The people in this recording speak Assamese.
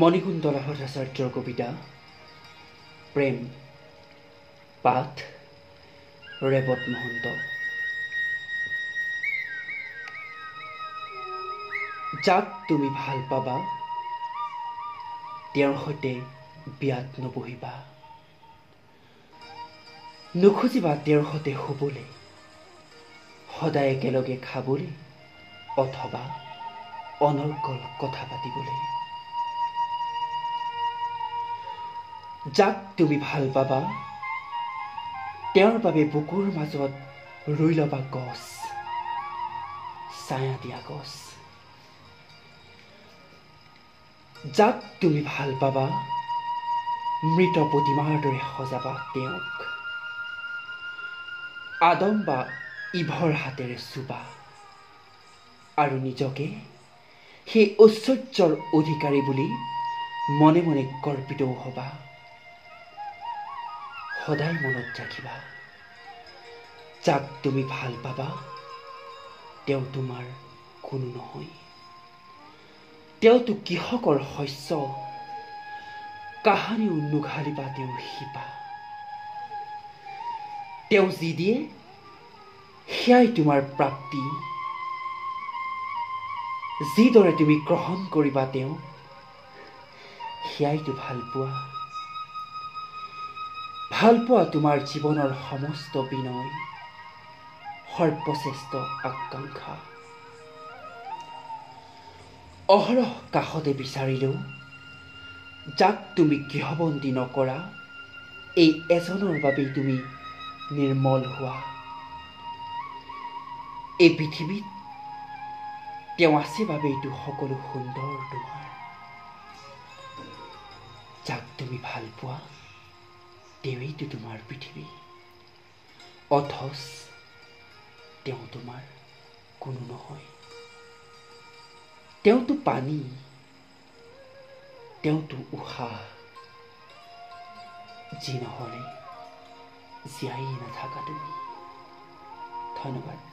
মণিকুন্তলা ভট্টাচাৰ্যৰ কবিতা। প্ৰেম পাঠ ৰেৱত মহন্ত। যাক তুমি ভাল পাবা তেওঁৰ সৈতে বিয়াত নবহিবা। নুখুজিবা তেওঁৰ সৈতে শুবলৈ সদায় একেলগে খাবলৈ অথবা অনৰ্গল কথা পাতিবলৈ। যাক তুমি ভাল পাবা তেওঁৰ বাবে বুকুৰ মাজত ৰুই ল'বা গছ ছায়া দিয়া গছ। যাক তুমি ভাল পাবা মৃত প্ৰতিমাৰ দৰে সজাবা তেওঁক। আদম বা ইভৰ হাতেৰে চুবা। আৰু নিজকে সেই ঐশ্বৰ্যৰ অধিকাৰী বুলি মনে মনে গৰ্বিতও হবা। সদায় মনত ৰাখিবা। যাক তুমি ভাল পাবা তেওঁ তোমাৰ কোনো নহয়। তেওঁতো কৃষকৰ শস্য কাহানিও নুঘালিবা তেওঁৰ শিপা। তেওঁ যি দিয়ে সেয়াই তোমাৰ প্ৰাপ্তি। যিদৰে তুমি গ্ৰহণ কৰিবা তেওঁ সেয়াইতো ভাল পোৱা। ভাল পোৱা তোমাৰ জীৱনৰ সমস্ত বিনয় সৰ্বশ্ৰেষ্ঠ আকাংক্ষা। অহৰহ কাষতে বিচাৰিলেও যাক তুমি গৃহবন্দী নকৰা এই এজনৰ বাবেই তুমি নিৰ্মল হোৱা। এই পৃথিৱীত তেওঁ আছে বাবেইতো সকলো সুন্দৰ তোমাৰ যাক তুমি ভাল পোৱা তেওঁৱেইতো তোমাৰ পৃথিৱী। অথচ তেওঁ তোমাৰ কোনো নহয়। তেওঁতো পানী তেওঁতো উশাহ। যি নহ'লে জীয়াই নাথাকা তুমি। ধন্যবাদ।